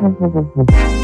Gracias.